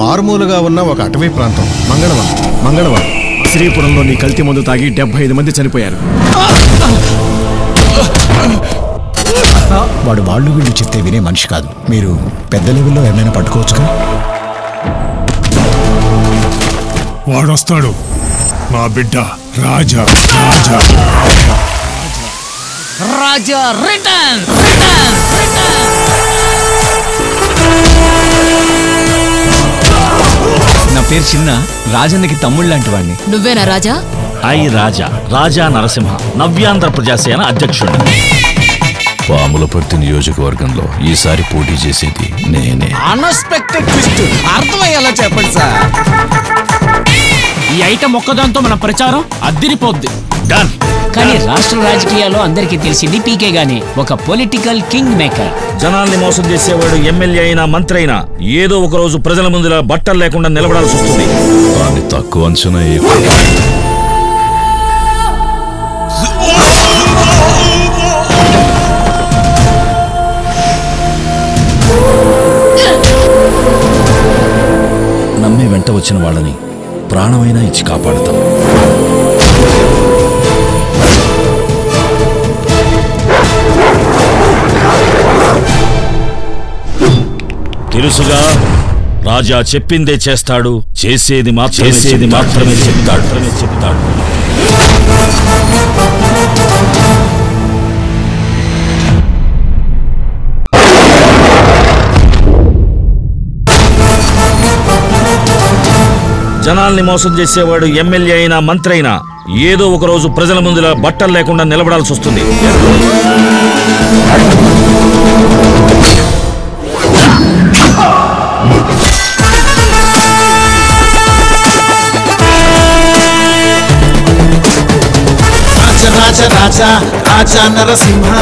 మారుమూలగా ఉన్న ఒక అటవీ ప్రాంతం మంగళవరం మంగళవరం. శ్రీపురంలో నీ కల్తీ మందు తాగి డెబ్బై ఐదు మంది చనిపోయారు. వాడు వాళ్ళు వీళ్ళు చెప్తే వినే మనిషి కాదు. మీరు పెద్ద లెవెల్లో ఏమైనా పట్టుకోవచ్చుగా? వాడొస్తాడు. మా బిడ్డ రాజా రాజా. రాజా రిటర్న్! పేరు చిన్న రాజన్నకి తమ్ముళ్ళు లాంటి వాడిని. నువ్వేనా రాజా? ఐ రాజా రాజా నరసింహ నవ్యాంధ్ర ప్రజాసేన అధ్యక్షుడు. పాములపర్తి నియోజకవర్గంలో ఈసారి పోటీ చేసేది నేనే. అన్ఎక్స్పెక్టెడ్ ట్విస్ట్ అర్థమయ్యేలా చెప్పండి సార్. ఈ ఐటమ్ ఒక్కదాంతో మన ప్రచారం అద్దిరిపోద్ది. డన్ కానీ రాష్ట్ర రాజకీయాల్లో అందరికీ తెలిసింది పీకే గానే ఒక పొలిటికల్ కింగ్ మేకర్ జనాల్ని మోసం చేసేవాడు ఎమ్మెల్యే అయినా మంత్రి అయినా ఏదో ఒక రోజు ప్రజల ముందులా బట్టలు లేకుండా నిలబడాల్సి వస్తుంది. దాన్ని తక్కువ అంచనా ఏ నమ్మి వెంట వచ్చిన వాళ్ళని ప్రాణమైనా ఇచ్చి కాపాడుతాం. తెలుసుగా. రాజా చెప్పిందే చేస్తాడు. చేసేది చేసేది మాత్రమే చెప్తాడు. చెప్తాడు. జనాల్ని మోసం చేసేవాడు ఎమ్మెల్యే అయినా మంత్రి అయినా ఏదో ఒక రోజు ప్రజల ముందులా బట్టలు లేకుండా నిలబడాల్సి వస్తుంది. రాజ రాజ రాజా రాజా నరసింహ